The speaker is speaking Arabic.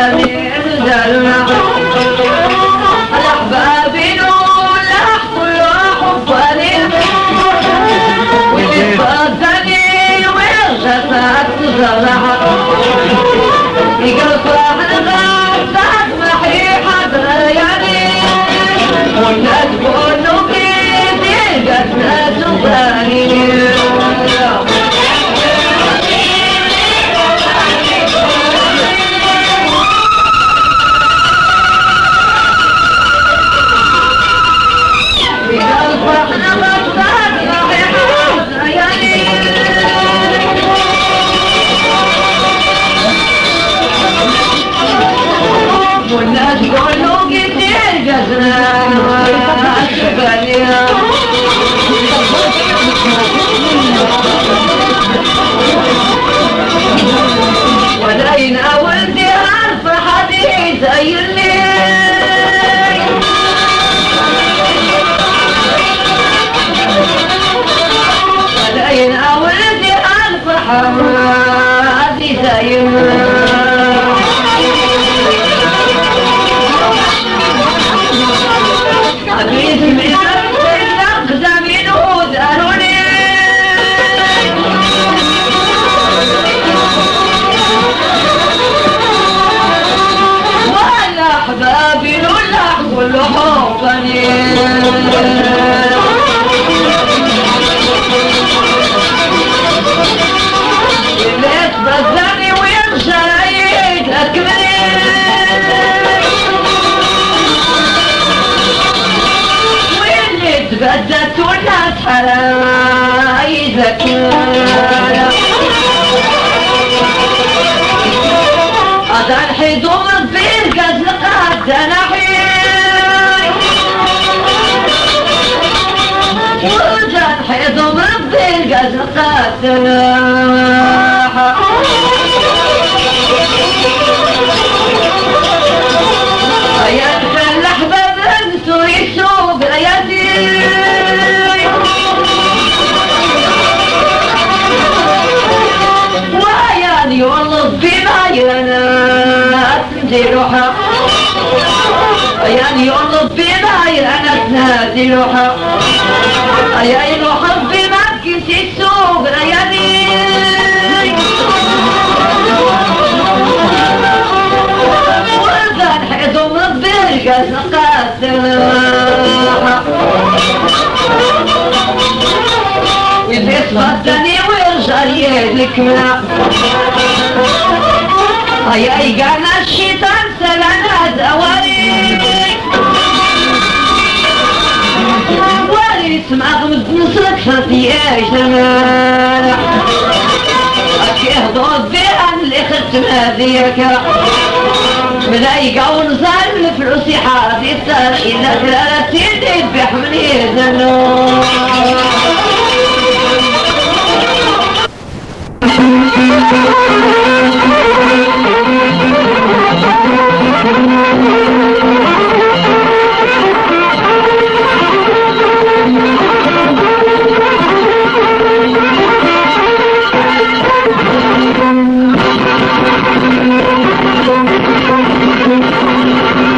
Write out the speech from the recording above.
জলের ঝরনা حادثة يمنى لك أدعى الحضور بين قد لقد أنا وجد حضور بين قد لقد روحها يعني يقلب بينا أنا إلو حبي ما كنتي تسوق يعني وإذا نحيدو من الضيقة نقاتل وإذا تفضني ويرجع يدك هيا يقعنا الشيطان سلامات أواليك ويسمع غمز نصرك فتياش زمان أكيه ضد اللي ختم هذيك ملايقة ونزال الفلوس يحاضي التار إلا ثلاثة سيدي بيحمني زنو Thank you.